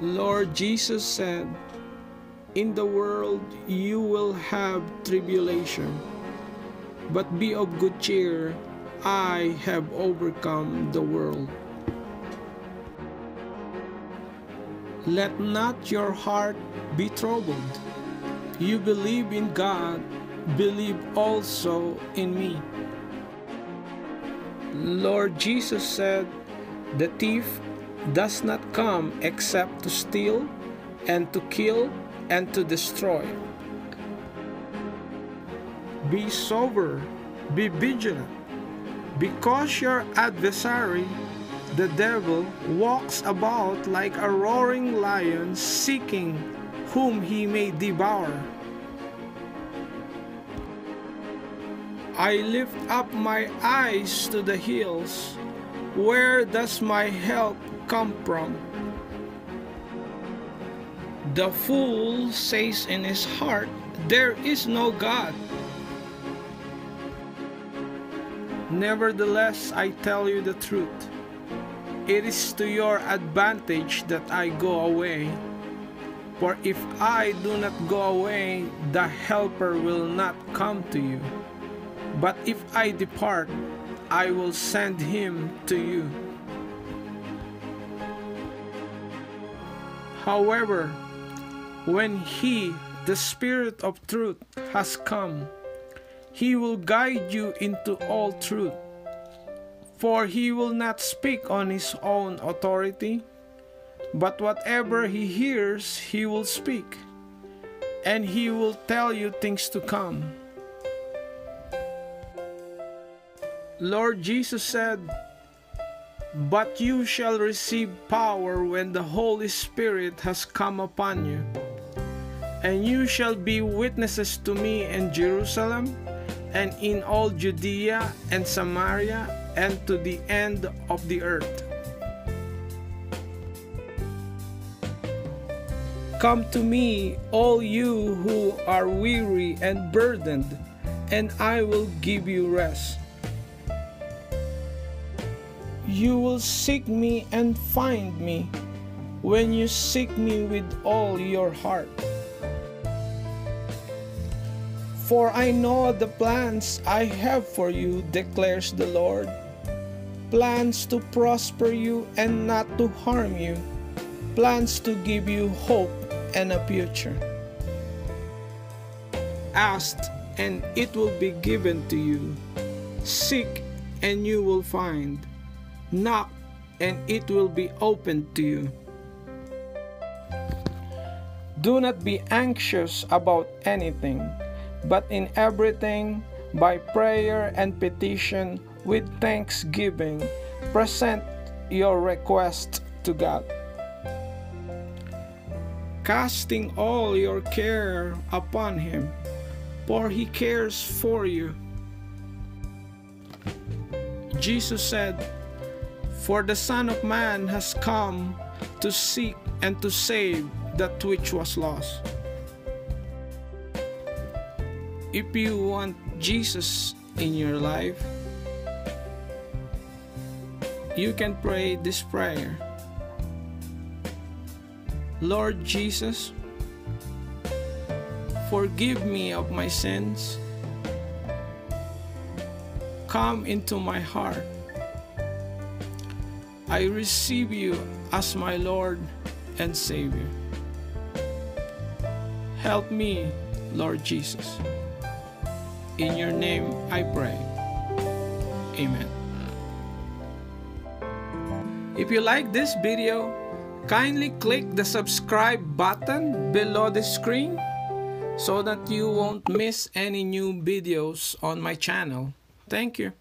Lord Jesus said, In the world you will have tribulation, but be of good cheer, I have overcome the world. Let not your heart be troubled. You believe in God, believe also in me. Lord Jesus said, The thief does not come except to steal and to kill and to destroy. Be sober, be vigilant, because your adversary, the devil, walks about like a roaring lion seeking whom he may devour. I lift up my eyes to the hills. Where does my help come from? The fool says in his heart, There is no God. Nevertheless, I tell you the truth. It is to your advantage that I go away. For if I do not go away, the Helper will not come to you. But if I depart, I will send him to you. However, when he, the Spirit of truth, has come, he will guide you into all truth. For he will not speak on his own authority, but whatever he hears, he will speak, and he will tell you things to come. Lord Jesus said, But you shall receive power when the Holy Spirit has come upon you. And you shall be witnesses to me in Jerusalem, and in all Judea and Samaria, and to the end of the earth. Come to me, all you who are weary and burdened, and I will give you rest. You will seek me and find me when you seek me with all your heart. For I know the plans I have for you, declares the Lord plans to prosper you and not to harm you, plans to give you hope and a future. Ask, and it will be given to you. Seek, and you will find. Knock, and it will be opened to you. Do not be anxious about anything, but in everything, by prayer and petition, with thanksgiving, present your request to God. Casting all your care upon Him, for He cares for you. Jesus said, For the Son of Man has come to seek and to save that which was lost. If you want Jesus in your life, you can pray this prayer Lord Jesus, forgive me of my sins. Come into my heart I receive you as my Lord and Savior. Help me, Lord Jesus. In your name I pray. Amen. If you like this video, kindly click the subscribe button below the screen so that you won't miss any new videos on my channel. Thank you.